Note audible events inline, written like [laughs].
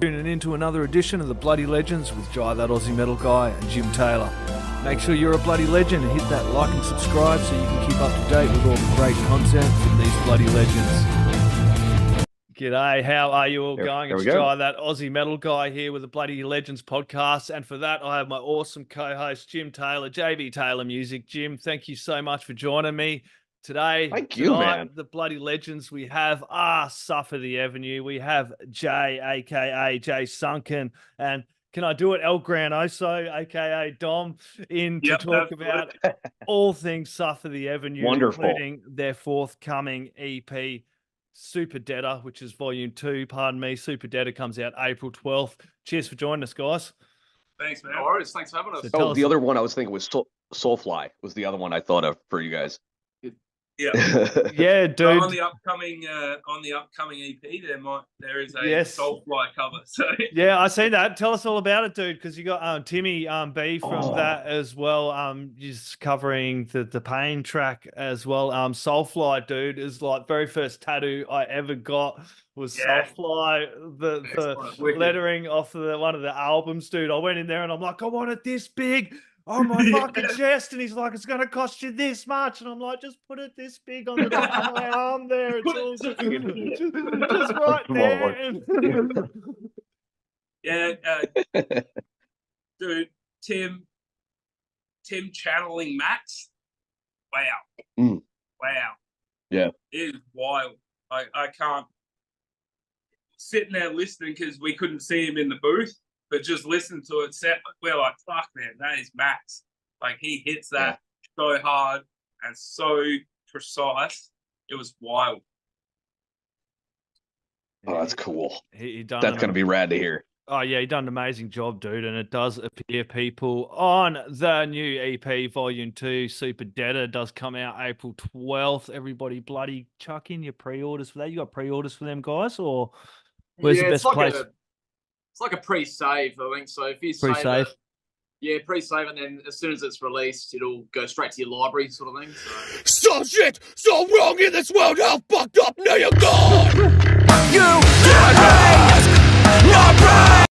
Tuning into another edition of the Bloody Legends with Jai That Aussie Metal Guy and Jim Taylor. Make sure you're a bloody legend and hit that like and subscribe so you can keep up to date with all the great content from these bloody legends. G'day, how are you all There- going? there It's go. Jai, that Aussie metal guy here with the Bloody Legends podcast. And for that, I have my awesome co host, Jim Taylor, JB Taylor Music. Jim, thank you so much for joining me today. Thank you, tonight, man. The Bloody Legends we have are Suffer the Evenue. We have Jay, aka Jay Sunken. And can I do it? El Gran Oso, aka Dom, in to Yep, talk about all things Suffer the Evenue, Wonderful. including their forthcoming EP, Superdeader, which is volume two. Pardon me. Superdeader comes out April 12th. Cheers for joining us, guys. Thanks, man. No worries. Thanks for having us. So tell Oh, us the other one I was thinking was Soul, Soulfly was the other one I thought of for you guys. Yeah. [laughs] Yeah, So on the upcoming uh, on the upcoming EP, there might there is a Yes. Soulfly cover. So Yeah, I see that. Tell us all about it, dude, because you got um, Timmie um, B from Oh. that as well. Um, just covering the the pain track as well. Um, Soulfly, dude, is like very first tattoo I ever got was Yeah. Soulfly. The the lettering off the one of the albums, dude. I went in there and I'm like, I want it this big. On my [laughs] Yeah. fucking chest, and he's like, "It's gonna cost you this much," and I'm like, "Just put it this big on the [laughs] top of my arm there. It's all this [laughs] just, big. just, just right Come there." on, yeah, uh, dude, Tim, Tim channeling Max. Wow. Mm. Wow. Yeah. It is wild. I I can't sitting there listening because we couldn't see him in the booth, but just listen to it. Set, we're like, fuck, man, that is Max. Like he hits that so hard and so precise. It was wild. oh, that's cool. He, he done That's gonna be rad to hear. Oh yeah, he done an amazing job, dude, and it does appear people on the new EP Volume Two, Superdeader, does come out April twelfth. Everybody, bloody chuck in your pre-orders for that. You got pre-orders for them guys, or where's yeah, the it's best like place? A, it's like a pre-save, I think. So if you save Pre-save. it, yeah, pre-save, and then as soon as it's released, it'll go straight to your library, sort of thing. So So shit, so wrong in this world, how fucked up now you're gone! You